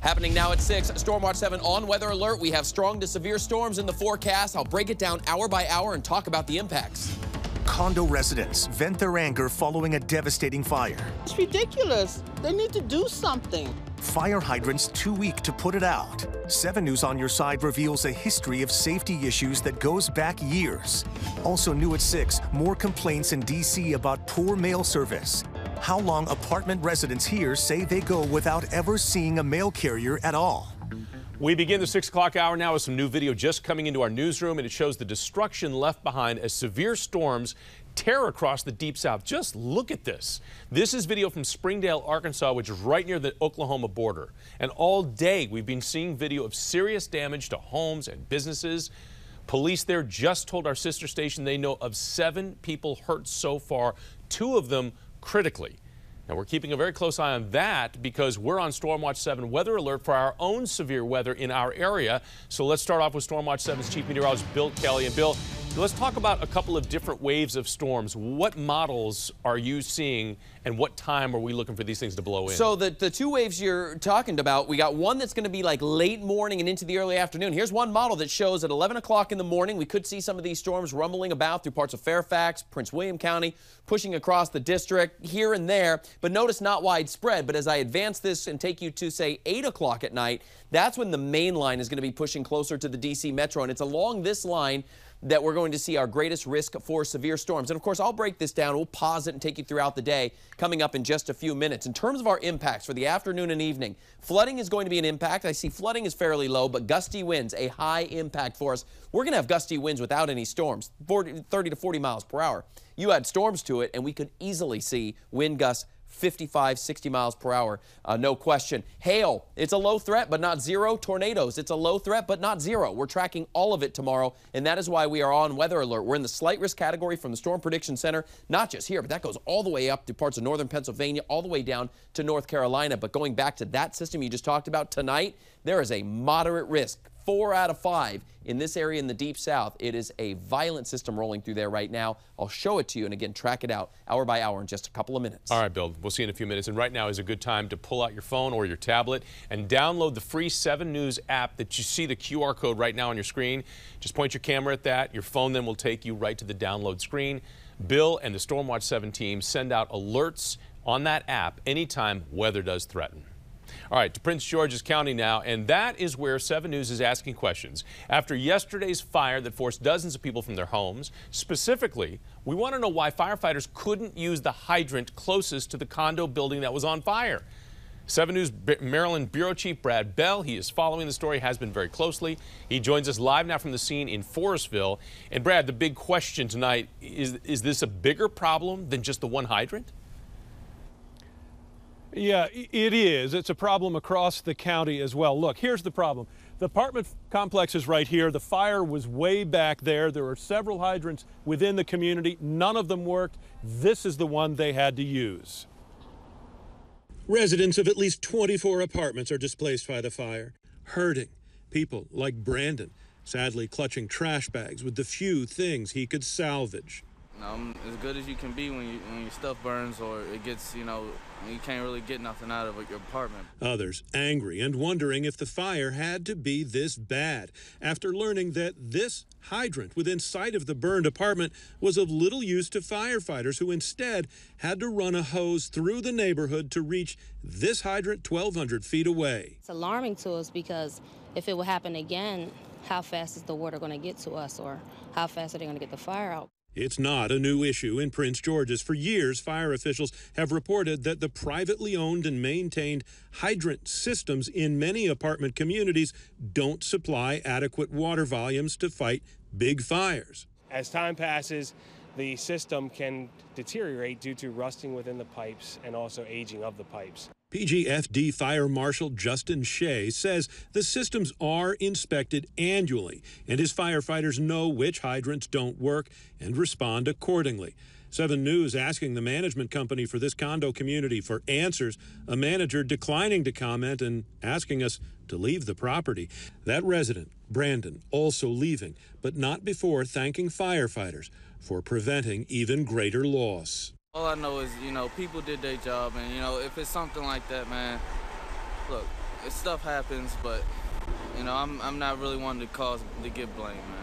Happening now at 6, Stormwatch 7 on weather alert. We have strong to severe storms in the forecast. I'll break it down hour by hour and talk about the impacts. Condo residents vent their anger following a devastating fire. It's ridiculous. They need to do something. Fire hydrants too weak to put it out. 7 News on your side reveals a history of safety issues that goes back years. Also new at 6, more complaints in D.C. about poor mail service. How long apartment residents here say they go without ever seeing a mail carrier at all. We begin the 6 o'clock hour now with some new video just coming into our newsroom, and it shows the destruction left behind as severe storms tear across the deep south. Just look at this. This is video from Springdale, Arkansas, which is right near the Oklahoma border. And all day we've been seeing video of serious damage to homes and businesses. Police there just told our sister station they know of seven people hurt so far, two of them critically. Now, we're keeping a very close eye on that because we're on Stormwatch 7 weather alert for our own severe weather in our area. So let's start off with Stormwatch 7's Chief Meteorologist Bill Kelly. And Bill, let's talk about a couple of different waves of storms. What models are you seeing and what time are we looking for these things to blow in? So the, the two waves you're talking about, we got one that's going to be like late morning and into the early afternoon. Here's one model that shows at 11 o'clock in the morning, we could see some of these storms rumbling about through parts of Fairfax, Prince William County, pushing across the district here and there. But notice not widespread. But as I advance this and take you to, say, 8 o'clock at night, that's when the main line is going to be pushing closer to the D.C. metro. And it's along this line that we're going to see our greatest risk for severe storms. And of course, I'll break this down. We'll pause it and take you throughout the day coming up in just a few minutes. In terms of our impacts for the afternoon and evening, flooding is going to be an impact. I see flooding is fairly low, but gusty winds, a high impact for us. We're going to have gusty winds without any storms, 40, 30 to 40 miles per hour. You add storms to it, and we could easily see wind gusts 55, 60 miles per hour, uh, no question. Hail, it's a low threat, but not zero. Tornadoes, it's a low threat, but not zero. We're tracking all of it tomorrow, and that is why we are on weather alert. We're in the slight risk category from the Storm Prediction Center, not just here, but that goes all the way up to parts of northern Pennsylvania, all the way down to North Carolina. But going back to that system you just talked about tonight, there is a moderate risk four out of five in this area in the deep south. It is a violent system rolling through there right now. I'll show it to you and again track it out hour by hour in just a couple of minutes. All right, Bill. We'll see you in a few minutes. And right now is a good time to pull out your phone or your tablet and download the free 7 News app that you see the QR code right now on your screen. Just point your camera at that. Your phone then will take you right to the download screen. Bill and the Stormwatch 7 team send out alerts on that app anytime weather does threaten. All right, to Prince George's County now, and that is where 7 News is asking questions. After yesterday's fire that forced dozens of people from their homes, specifically, we want to know why firefighters couldn't use the hydrant closest to the condo building that was on fire. 7 News Maryland Bureau Chief Brad Bell, he is following the story, has been very closely. He joins us live now from the scene in Forestville. And Brad, the big question tonight, is, is this a bigger problem than just the one hydrant? Yeah, it is. It's a problem across the county as well. Look, here's the problem. The apartment complex is right here. The fire was way back there. There were several hydrants within the community. None of them worked. This is the one they had to use. Residents of at least 24 apartments are displaced by the fire, hurting. People like Brandon, sadly clutching trash bags with the few things he could salvage. I'm as good as you can be when, you, when your stuff burns or it gets, you know, you can't really get nothing out of your apartment. Others angry and wondering if the fire had to be this bad after learning that this hydrant within sight of the burned apartment was of little use to firefighters who instead had to run a hose through the neighborhood to reach this hydrant 1,200 feet away. It's alarming to us because if it would happen again, how fast is the water going to get to us or how fast are they going to get the fire out? It's not a new issue in Prince George's. For years, fire officials have reported that the privately owned and maintained hydrant systems in many apartment communities don't supply adequate water volumes to fight big fires. As time passes, the system can deteriorate due to rusting within the pipes and also aging of the pipes. PGFD Fire Marshal Justin Shea says the systems are inspected annually, and his firefighters know which hydrants don't work and respond accordingly. 7 News asking the management company for this condo community for answers, a manager declining to comment and asking us to leave the property. That resident, Brandon, also leaving, but not before thanking firefighters for preventing even greater loss. All I know is, you know, people did their job, and, you know, if it's something like that, man, look, stuff happens, but you know, I'm I'm not really one to cause to get blame, man.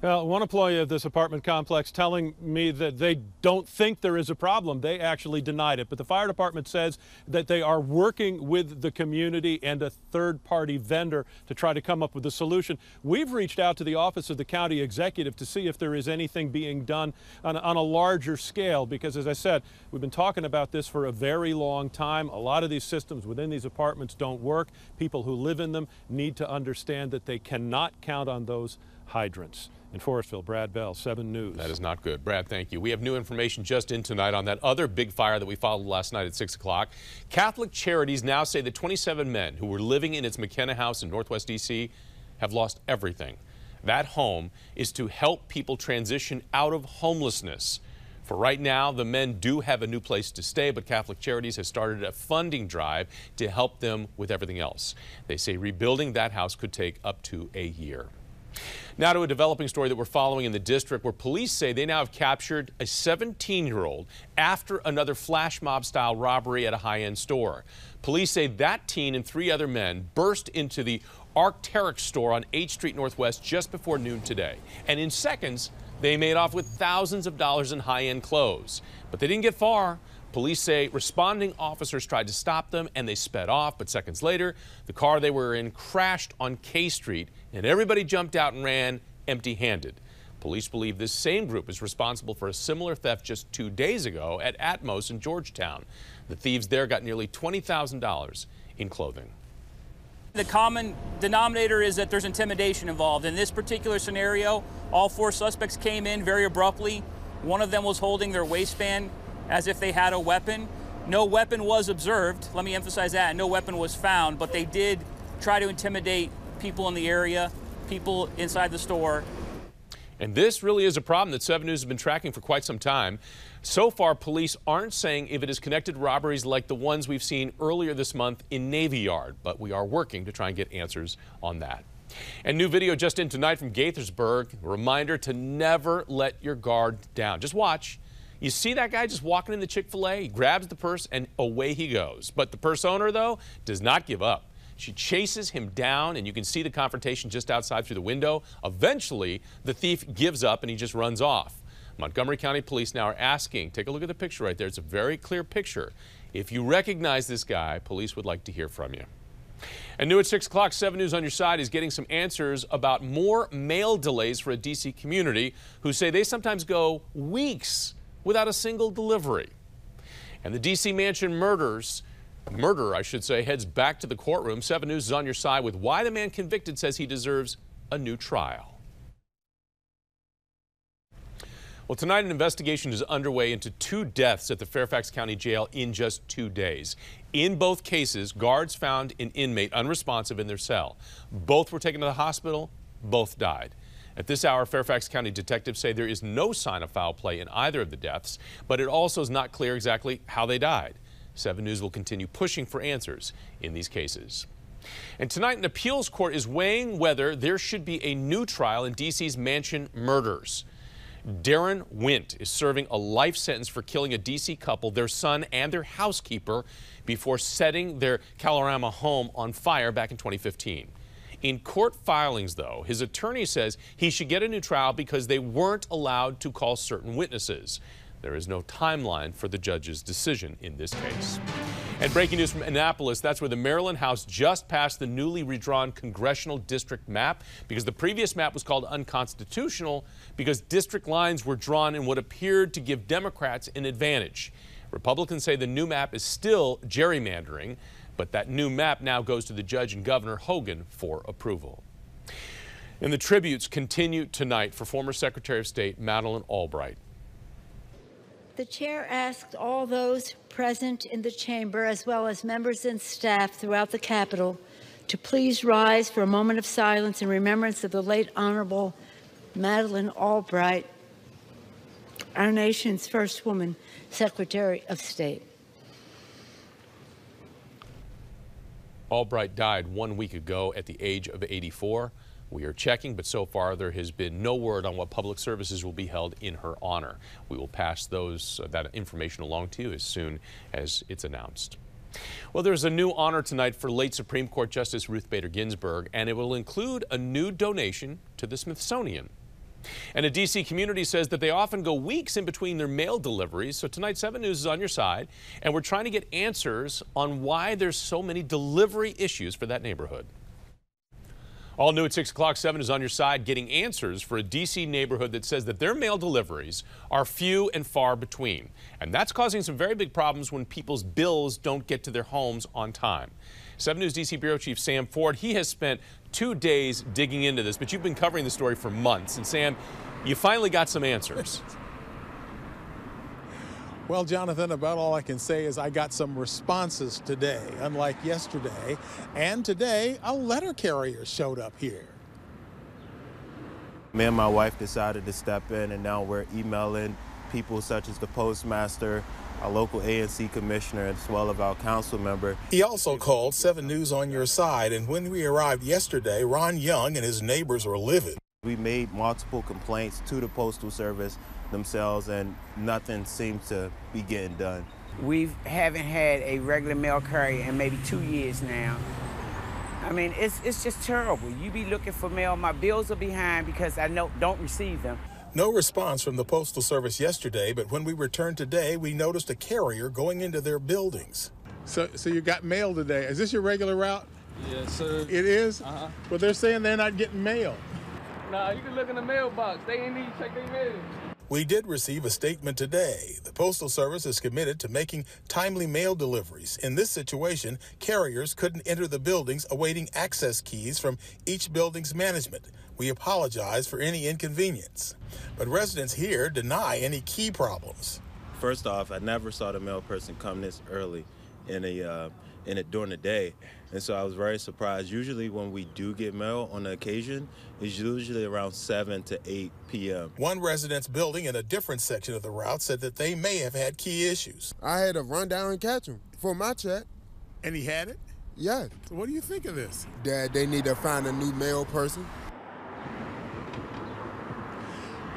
Well, one employee of this apartment complex telling me that they don't think there is a problem. They actually denied it. But the fire department says that they are working with the community and a third party vendor to try to come up with a solution. We've reached out to the office of the county executive to see if there is anything being done on, on a larger scale because, as I said, we've been talking about this for a very long time. A lot of these systems within these apartments don't work. People who live in them need to understand that they cannot count on those hydrants. In Forestville, Brad Bell, 7 News. That is not good. Brad, thank you. We have new information just in tonight on that other big fire that we followed last night at 6 o'clock. Catholic Charities now say that 27 men who were living in its McKenna house in Northwest D.C. have lost everything. That home is to help people transition out of homelessness. For right now, the men do have a new place to stay, but Catholic Charities has started a funding drive to help them with everything else. They say rebuilding that house could take up to a year. Now to a developing story that we're following in the district where police say they now have captured a 17-year-old after another flash mob style robbery at a high-end store. Police say that teen and three other men burst into the Arc'teryx store on 8th Street Northwest just before noon today. And in seconds, they made off with thousands of dollars in high-end clothes. But they didn't get far. Police say responding officers tried to stop them and they sped off, but seconds later, the car they were in crashed on K Street and everybody jumped out and ran empty handed. Police believe this same group is responsible for a similar theft just two days ago at Atmos in Georgetown. The thieves there got nearly $20,000 in clothing. The common denominator is that there's intimidation involved. In this particular scenario, all four suspects came in very abruptly. One of them was holding their waistband as if they had a weapon. No weapon was observed. Let me emphasize that. No weapon was found, but they did try to intimidate people in the area, people inside the store. And this really is a problem that 7 News has been tracking for quite some time. So far, police aren't saying if it is connected robberies like the ones we've seen earlier this month in Navy Yard, but we are working to try and get answers on that. And new video just in tonight from Gaithersburg. Reminder to never let your guard down. Just watch. You see that guy just walking in the Chick fil A, he grabs the purse and away he goes. But the purse owner, though, does not give up. She chases him down, and you can see the confrontation just outside through the window. Eventually, the thief gives up and he just runs off. Montgomery County Police now are asking, take a look at the picture right there. It's a very clear picture. If you recognize this guy, police would like to hear from you. And new at 6 o'clock, 7 News on your side is getting some answers about more mail delays for a D.C. community who say they sometimes go weeks without a single delivery. And the D.C. Mansion murders murder, I should say, heads back to the courtroom. 7 News is on your side with why the man convicted says he deserves a new trial. Well, tonight an investigation is underway into two deaths at the Fairfax County Jail in just two days. In both cases, guards found an inmate unresponsive in their cell. Both were taken to the hospital, both died. At this hour, Fairfax County detectives say there is no sign of foul play in either of the deaths, but it also is not clear exactly how they died. 7 News will continue pushing for answers in these cases. And tonight, an appeals court is weighing whether there should be a new trial in D.C.'s Mansion murders. Daron Wint is serving a life sentence for killing a D.C. couple, their son, and their housekeeper before setting their Kalorama home on fire back in 2015. In court filings, though, his attorney says he should get a new trial because they weren't allowed to call certain witnesses. There is no timeline for the judge's decision in this case. And breaking news from Annapolis, that's where the Maryland House just passed the newly redrawn congressional district map because the previous map was called unconstitutional because district lines were drawn in what appeared to give Democrats an advantage. Republicans say the new map is still gerrymandering, but that new map now goes to the judge and Governor Hogan for approval. And the tributes continue tonight for former Secretary of State Madeleine Albright. The chair asked all those present in the chamber, as well as members and staff throughout the Capitol, to please rise for a moment of silence in remembrance of the late Honorable Madeleine Albright, our nation's first woman Secretary of State. Albright died one week ago at the age of 84. We are checking, but so far there has been no word on what public services will be held in her honor. We will pass those uh, that information along to you as soon as it's announced. Well, there's a new honor tonight for late Supreme Court Justice Ruth Bader Ginsburg, and it will include a new donation to the Smithsonian. And a D.C. community says that they often go weeks in between their mail deliveries. So tonight, 7 News is on your side, and we're trying to get answers on why there's so many delivery issues for that neighborhood. All new at 6 o'clock, 7 is on your side getting answers for a D.C. neighborhood that says that their mail deliveries are few and far between. And that's causing some very big problems when people's bills don't get to their homes on time. 7 News D.C. Bureau Chief Sam Ford, he has spent two days digging into this, but you've been covering the story for months. And Sam, you finally got some answers. Well, Jonathan, about all I can say is I got some responses today, unlike yesterday. And today, a letter carrier showed up here. Me and my wife decided to step in, and now we're emailing people such as the postmaster, our local ANC commissioner, as well as our council member. He also called 7 News on your side, and when we arrived yesterday, Ron Young and his neighbors were livid. We made multiple complaints to the Postal Service themselves, and nothing seems to be getting done. We haven't had a regular mail carrier in maybe two years now. I mean, it's, it's just terrible. You be looking for mail, my bills are behind because I know, don't receive them. No response from the Postal Service yesterday, but when we returned today, we noticed a carrier going into their buildings. So, so you got mail today. Is this your regular route? Yes, sir. It is? Uh-huh. But they're saying they're not getting mail. Nah, you can look in the mailbox. They ain't need to check their mail. We did receive a statement today. The Postal Service is committed to making timely mail deliveries. In this situation, carriers couldn't enter the buildings awaiting access keys from each building's management. We apologize for any inconvenience. But residents here deny any key problems. First off, I never saw the mail person come this early in a uh, in it during the day, and so I was very surprised. Usually, when we do get mail on the occasion, it's usually around 7 to 8 p.m. One residence building in a different section of the route said that they may have had key issues. I had to run down and catch him for my check. And he had it? Yeah. What do you think of this? Dad, they need to find a new mail person.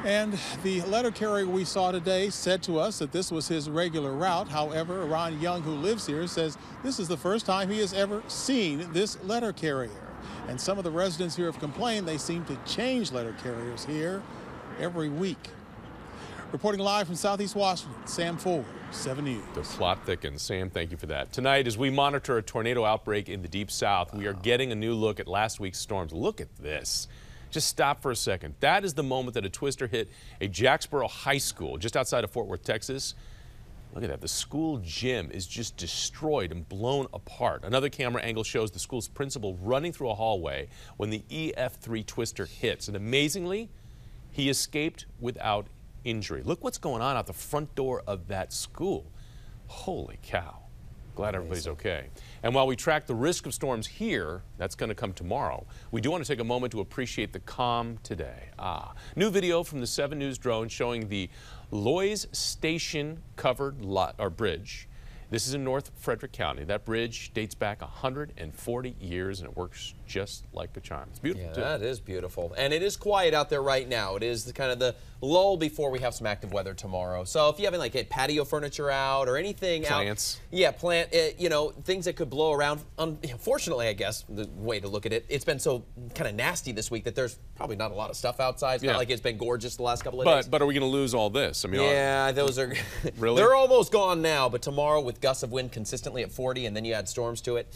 And the letter carrier we saw today said to us that this was his regular route. However, Ron Young, who lives here, says this is the first time he has ever seen this letter carrier. And some of the residents here have complained they seem to change letter carriers here every week. Reporting live from Southeast Washington, Sam Ford, 7 News. The plot thickens. Sam, thank you for that. Tonight, as we monitor a tornado outbreak in the Deep South, we are getting a new look at last week's storms. Look at this. Just stop for a second. That is the moment that a twister hit a Jacksboro High School just outside of Fort Worth, Texas. Look at that. The school gym is just destroyed and blown apart. Another camera angle shows the school's principal running through a hallway when the EF3 twister hits. And amazingly, he escaped without injury. Look what's going on out the front door of that school. Holy cow. Glad everybody's okay. And while we track the risk of storms here, that's going to come tomorrow, we do want to take a moment to appreciate the calm today. Ah, new video from the 7 News drone showing the Loys Station covered lot, or bridge. This is in North Frederick County. That bridge dates back 140 years and it works just like a charm. It's beautiful. Yeah, too. that is beautiful. And it is quiet out there right now. It is the, kind of the lull before we have some active weather tomorrow. So if you haven't like patio furniture out or anything Plants. out. Yeah, plant, uh, you know, things that could blow around. Unfortunately, I guess, the way to look at it, it's been so kind of nasty this week that there's probably not a lot of stuff outside. It's Yeah. not like it's been gorgeous the last couple of But, days. but are we going to lose all this? I mean, are- Yeah, those are Really? they're almost gone now. But tomorrow, with gusts of wind consistently at 40, and then you add storms to it,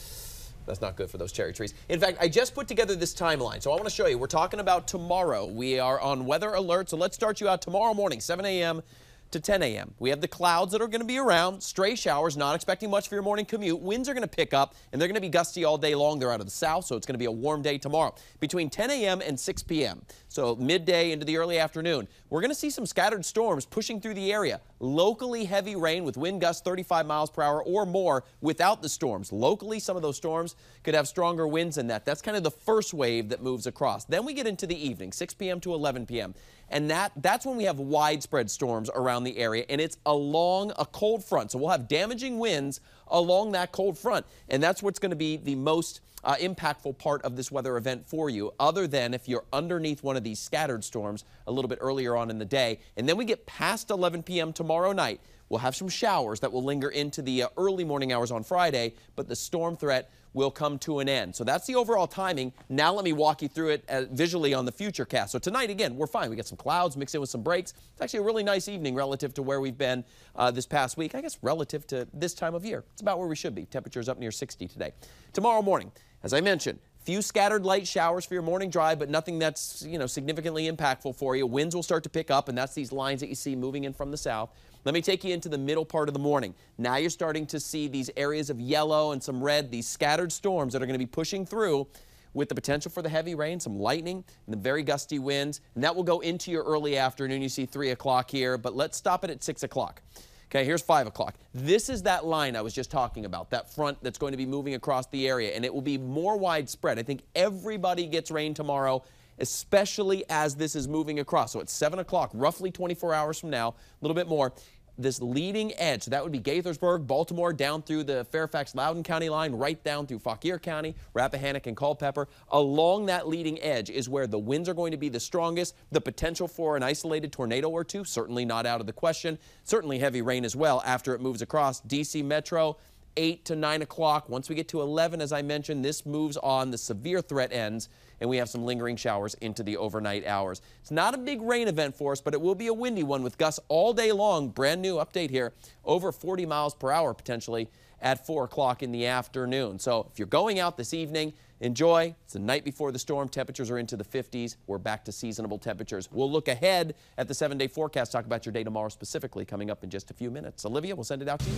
that's not good for those cherry trees. In fact, I just put together this timeline, so I want to show you. We're talking about tomorrow. We are on weather alert, so let's start you out tomorrow morning, 7 a.m. to 10 a.m. We have the clouds that are going to be around, stray showers, not expecting much for your morning commute. Winds are going to pick up, and they're going to be gusty all day long. They're out of the south, so it's going to be a warm day tomorrow. Between 10 a.m. and 6 p.m., so midday into the early afternoon, we're going to see some scattered storms pushing through the area. Locally heavy rain with wind gusts 35 miles per hour or more without the storms. Locally, some of those storms could have stronger winds than that. That's kind of the first wave that moves across. Then we get into the evening, 6 p.m. to 11 p.m. And that, that's when we have widespread storms around the area, and it's along a cold front. So we'll have damaging winds along that cold front, and that's what's going to be the most uh, impactful part of this weather event for you, other than if you're underneath one of these scattered storms a little bit earlier on in the day. And then we get past 11 p.m. tomorrow night. We'll have some showers that will linger into the uh, early morning hours on Friday, but the storm threat will come to an end. So that's the overall timing. Now let me walk you through it uh, visually on the future cast. So tonight, again, we're fine. We got some clouds mixed in with some breaks. It's actually a really nice evening relative to where we've been uh, this past week. I guess relative to this time of year. It's about where we should be. Temperatures up near 60 today. Tomorrow morning, as I mentioned, few scattered light showers for your morning drive, but nothing that's, you know, significantly impactful for you. Winds will start to pick up, and that's these lines that you see moving in from the south. Let me take you into the middle part of the morning. Now you're starting to see these areas of yellow and some red, these scattered storms that are going to be pushing through with the potential for the heavy rain, some lightning, and the very gusty winds. And that will go into your early afternoon. You see 3 o'clock here, but let's stop it at 6 o'clock. Okay, here's 5 o'clock. This is that line I was just talking about, that front that's going to be moving across the area, and it will be more widespread. I think everybody gets rain tomorrow especially as this is moving across. So it's 7 o'clock, roughly 24 hours from now, a little bit more this leading edge. So that would be Gaithersburg, Baltimore, down through the Fairfax-Loudoun County line, right down through Fauquier County, Rappahannock, and Culpeper. Along that leading edge is where the winds are going to be the strongest. The potential for an isolated tornado or two, certainly not out of the question. Certainly heavy rain as well after it moves across. D.C. Metro, 8 to 9 o'clock. Once we get to 11, as I mentioned, this moves on. The severe threat ends, and we have some lingering showers into the overnight hours. It's not a big rain event for us, but it will be a windy one with gusts all day long. Brand new update here, over 40 miles per hour potentially at 4 o'clock in the afternoon. So if you're going out this evening, enjoy. It's the night before the storm. Temperatures are into the 50s. We're back to seasonable temperatures. We'll look ahead at the seven-day forecast, talk about your day tomorrow specifically coming up in just a few minutes. Olivia, we'll send it out to you.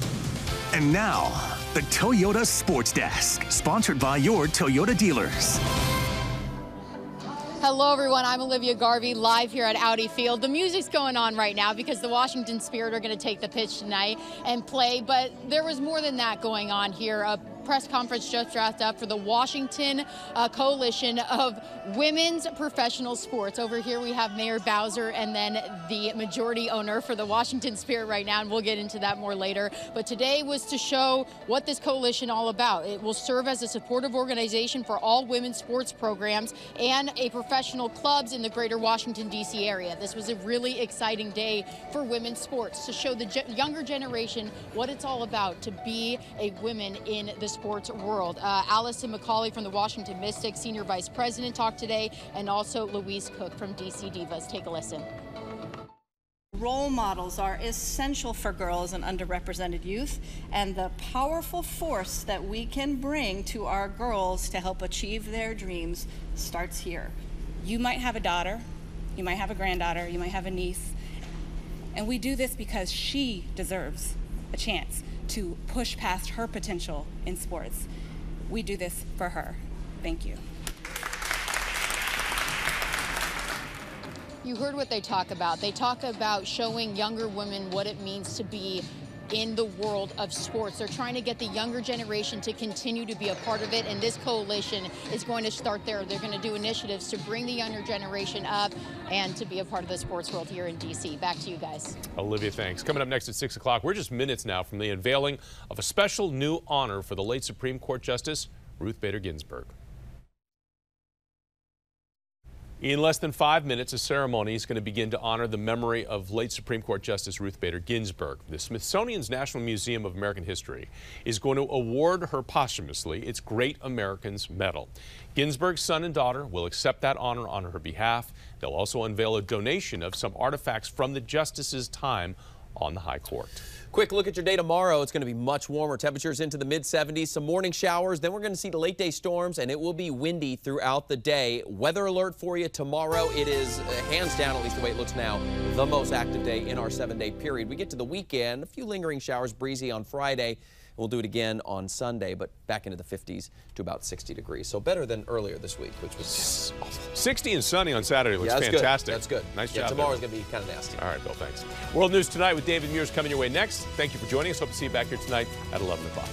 And now, the Toyota Sports Desk, sponsored by your Toyota dealers. Hello, everyone. I'm Olivia Garvey, live here at Audi Field. The music's going on right now because the Washington Spirit are going to take the pitch tonight and play, but there was more than that going on here. A press conference just wrapped up for the Washington uh, Coalition of Women's Professional Sports. Over here we have Mayor Bowser and then the majority owner for the Washington Spirit right now, and we'll get into that more later. But today was to show what this coalition all about. It will serve as a supportive organization for all women's sports programs and a professional clubs in the greater Washington, D.C. area. This was a really exciting day for women's sports to show the younger generation what it's all about to be a woman in the sports world. Uh, Allison McCauley from the Washington Mystics, Senior Vice President, talked today, and also Louise Cook from DC Divas. Take a listen. Role models are essential for girls and underrepresented youth, and the powerful force that we can bring to our girls to help achieve their dreams starts here. You might have a daughter, you might have a granddaughter, you might have a niece, and we do this because she deserves a chance to push past her potential in sports. We do this for her. Thank you. You heard what they talk about. They talk about showing younger women what it means to be in the world of sports. They're trying to get the younger generation to continue to be a part of it, and this coalition is going to start there. They're going to do initiatives to bring the younger generation up and to be a part of the sports world here in D.C. Back to you guys. Olivia, thanks. Coming up next at 6 o'clock, we're just minutes now from the unveiling of a special new honor for the late Supreme Court Justice Ruth Bader Ginsburg. In less than five minutes, a ceremony is going to begin to honor the memory of late Supreme Court Justice Ruth Bader Ginsburg. The Smithsonian's National Museum of American History is going to award her posthumously its Great Americans Medal. Ginsburg's son and daughter will accept that honor on her behalf. They'll also unveil a donation of some artifacts from the justice's time on the High Court. Quick look at your day tomorrow. It's going to be much warmer. Temperatures into the mid 70s, some morning showers. Then we're going to see the late day storms, and it will be windy throughout the day. Weather alert for you tomorrow. It is, uh, hands down, at least the way it looks now, the most active day in our seven day period. We get to the weekend, a few lingering showers, breezy on Friday. We'll do it again on Sunday, but back into the 50s to about 60 degrees. So better than earlier this week, which was awful. 60 and sunny on Saturday looks yeah, that's fantastic. Good. That's good. Nice yeah, job. Tomorrow's going to be kind of nasty. All right, Bill, thanks. World News Tonight with David Muir coming your way next. Thank you for joining us. Hope to see you back here tonight at 11 o'clock.